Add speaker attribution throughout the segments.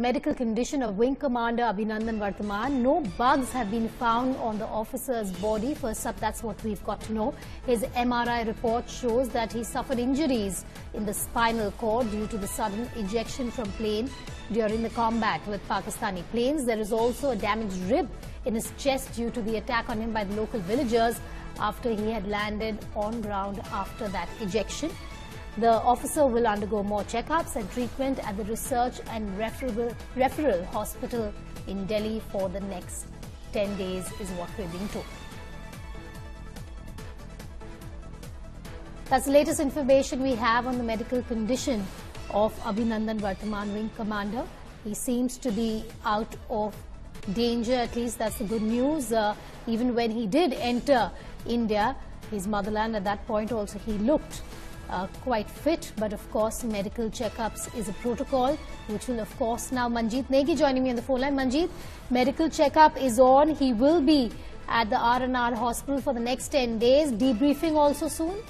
Speaker 1: medical condition of Wing Commander Abhinandan Varthaman. No bugs have been found on the officer's body. First up, that's what we've got to know. His MRI report shows that he suffered injuries in the spinal cord due to the sudden ejection from plane during the combat with Pakistani planes. There is also a damaged rib in his chest due to the attack on him by the local villagers after he had landed on ground after that ejection. The officer will undergo more checkups and treatment at the Research and Referral, Referral Hospital in Delhi for the next 10 days is what we're being told. That's the latest information we have on the medical condition of Abhinandan Varthaman Wing Commander. He seems to be out of danger, at least that's the good news. Uh, even when he did enter India, his motherland, at that point also he looked uh, quite fit, but of course medical checkups is a protocol which will of course now Manjeet Negi joining me on the phone line. Manjeet, medical checkup is on. He will be at the R&R hospital for the next 10 days. Debriefing also soon?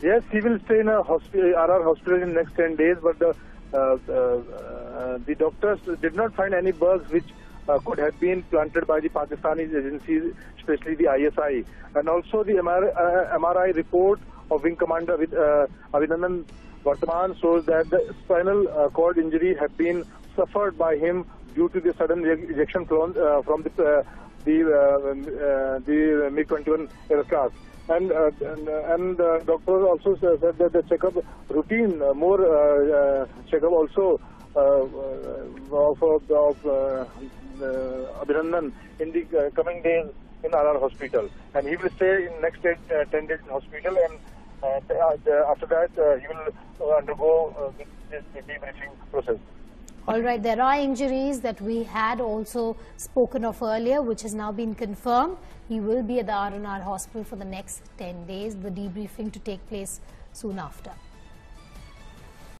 Speaker 2: Yes, he will stay in a hospital, RR hospital in the next 10 days, but the, uh, uh, the doctors did not find any bugs which uh, could have been planted by the Pakistani agencies, especially the ISI. And also the MRI, uh, MRI report of Wing Commander with uh, Abhinandan Varthaman shows that the spinal uh, cord injury had been suffered by him due to the sudden ejection from, uh, the, uh, the, uh, the MiG-21 aircraft. And, uh, and, and uh, doctors also said that the checkup routine, uh, more checkup also Uh, uh, of, uh, of uh, Abhinandan in the uh, coming days in RR hospital. And he will stay in next 10, uh, 10 days in hospital and after that he will undergo this debriefing process.
Speaker 1: All right, there are injuries that we had also spoken of earlier, which has now been confirmed. He will be at the R&R hospital for the next 10 days, the debriefing to take place soon after.